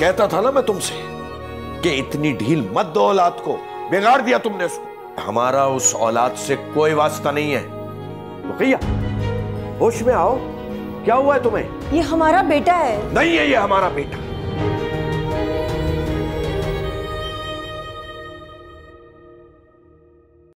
कहता था ना मैं तुमसे कि इतनी ढील मत दो औलाद को। बिगाड़ दिया तुमने उसको। हमारा उस औलाद से कोई वास्ता नहीं है। रुकैया होश में आओ। क्या हुआ है तुम्हें? ये हमारा बेटा है। नहीं है ये हमारा बेटा।